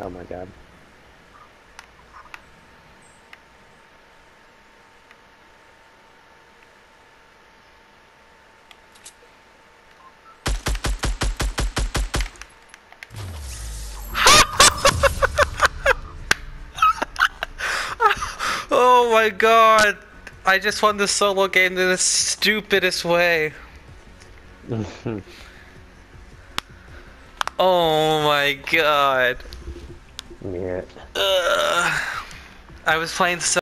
Oh my god. Oh my god! I just won the solo game in the stupidest way. oh my god. Yeah. Uh, Ugh. I was playing so